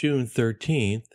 June 13th,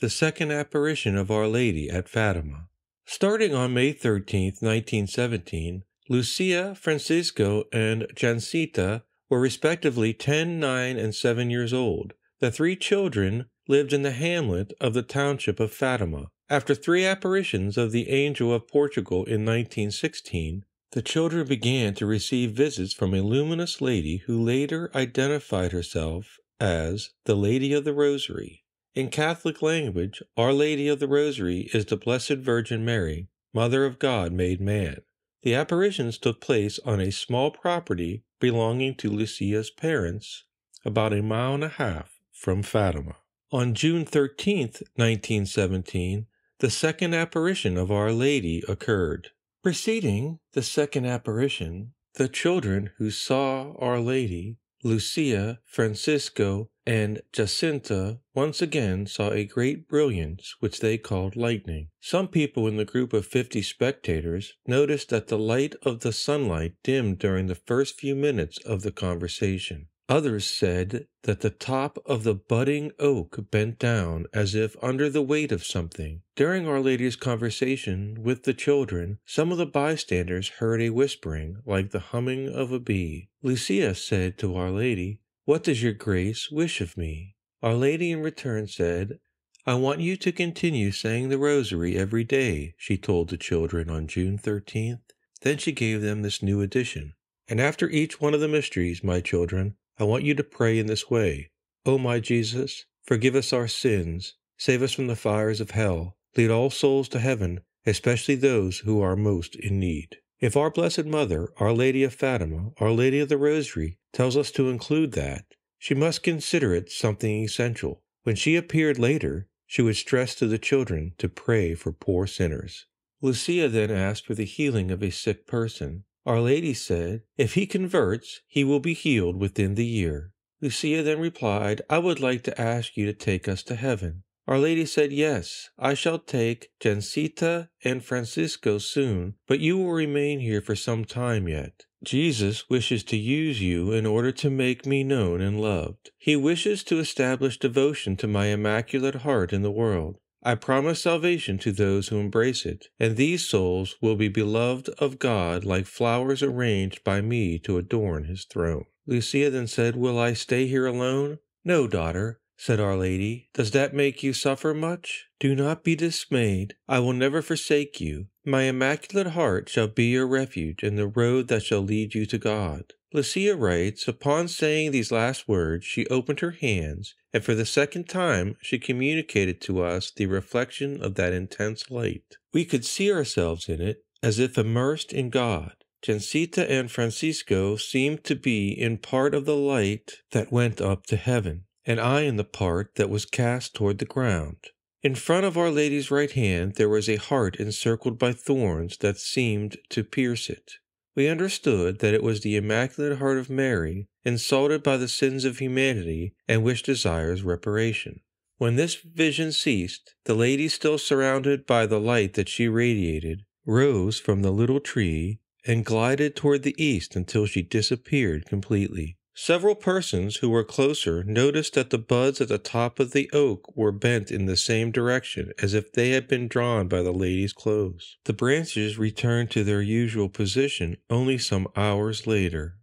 the second apparition of Our Lady at Fatima. Starting on May 13th, 1917, Lucia, Francisco, and Jancita were respectively 10, 9, and 7 years old. The three children lived in the hamlet of the township of Fatima. After three apparitions of the Angel of Portugal in 1916, the children began to receive visits from a luminous lady who later identified herself as the Lady of the Rosary. In Catholic language, Our Lady of the Rosary is the Blessed Virgin Mary, Mother of God made man. The apparitions took place on a small property belonging to Lucia's parents, about a mile and a half from Fatima. On June 13, 1917, the second apparition of Our Lady occurred. Preceding the second apparition, the children who saw Our Lady, Lucia, Francisco, and Jacinta once again saw a great brilliance which they called lightning. Some people in the group of fifty spectators noticed that the light of the sunlight dimmed during the first few minutes of the conversation. Others said that the top of the budding oak bent down as if under the weight of something. During Our Lady's conversation with the children, some of the bystanders heard a whispering like the humming of a bee. Lucia said to Our Lady, What does your grace wish of me? Our Lady in return said, I want you to continue saying the rosary every day, she told the children on June 13th. Then she gave them this new addition. And after each one of the mysteries, my children, I want you to pray in this way O my Jesus, forgive us our sins, save us from the fires of hell, lead all souls to heaven, especially those who are most in need. If our Blessed Mother, Our Lady of Fatima, Our Lady of the Rosary, tells us to include that, she must consider it something essential. When she appeared later, she would stress to the children to pray for poor sinners. Lucia then asked for the healing of a sick person, our Lady said, If he converts, he will be healed within the year. Lucia then replied, I would like to ask you to take us to heaven. Our Lady said, Yes, I shall take Jancita and Francisco soon, but you will remain here for some time yet. Jesus wishes to use you in order to make me known and loved. He wishes to establish devotion to my Immaculate Heart in the world. I promise salvation to those who embrace it, and these souls will be beloved of God like flowers arranged by me to adorn his throne. Lucia then said, Will I stay here alone? No, daughter, said Our Lady. Does that make you suffer much? Do not be dismayed. I will never forsake you. My Immaculate Heart shall be your refuge and the road that shall lead you to God. Lucia writes, Upon saying these last words, she opened her hands, and for the second time she communicated to us the reflection of that intense light. We could see ourselves in it as if immersed in God. Jancita and Francisco seemed to be in part of the light that went up to heaven, and I in the part that was cast toward the ground. In front of Our Lady's right hand there was a heart encircled by thorns that seemed to pierce it. We understood that it was the Immaculate Heart of Mary, insulted by the sins of humanity and which desires reparation. When this vision ceased, the lady, still surrounded by the light that she radiated, rose from the little tree and glided toward the east until she disappeared completely. Several persons who were closer noticed that the buds at the top of the oak were bent in the same direction as if they had been drawn by the lady's clothes. The branches returned to their usual position only some hours later.